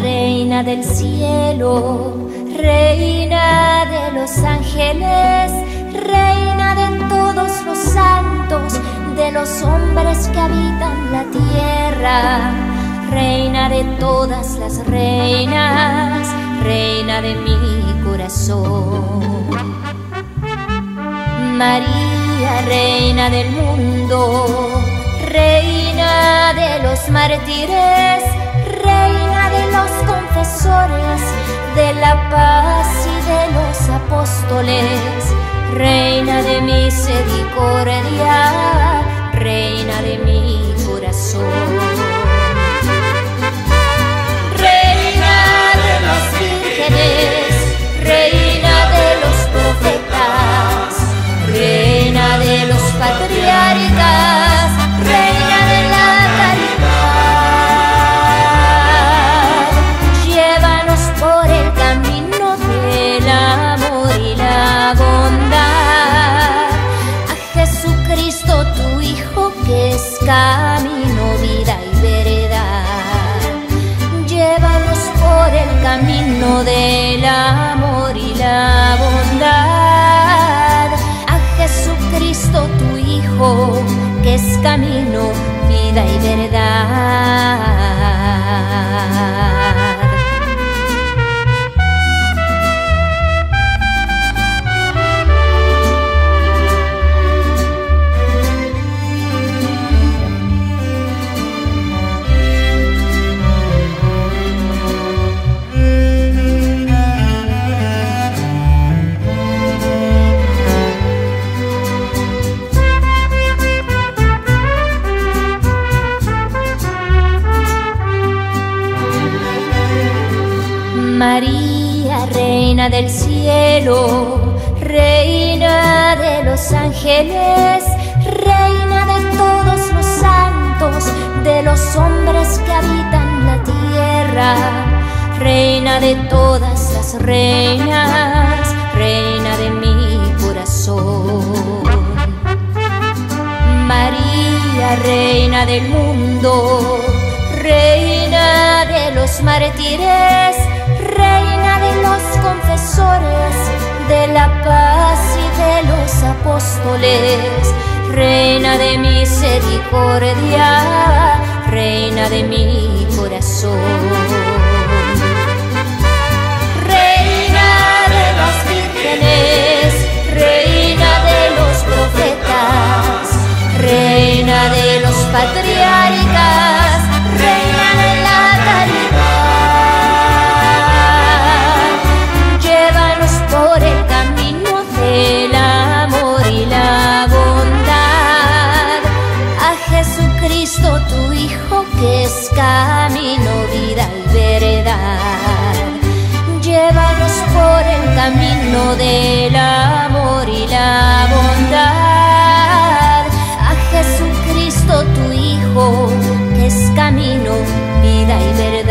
Reina del cielo, reina de los ángeles, reina de todos los santos, de los hombres que habitan la tierra, reina de todas las reinas, reina de mi corazón. María, reina del mundo, reina de los mártires, reina de los confesores, de la paz y de los apóstoles, reina de misericordia, camino, vida y verdad. Llévanos por el camino del amor y la bondad. A Jesucristo tu Hijo, que es camino, vida y verdad. María, reina del cielo, reina de los ángeles, reina de todos los santos, de los hombres que habitan la tierra, reina de todas las reinas, reina de mi corazón. María, reina del mundo, reina de los mártires, confesores, de la paz y de los apóstoles, reina de misericordia, reina de mi corazón. Reina de las vírgenes, reina de los profetas, reina de los patriarcas, Jesucristo tu Hijo que es camino, vida y verdad. Llévanos por el camino del amor y la bondad. A Jesucristo tu Hijo, que es camino, vida y verdad.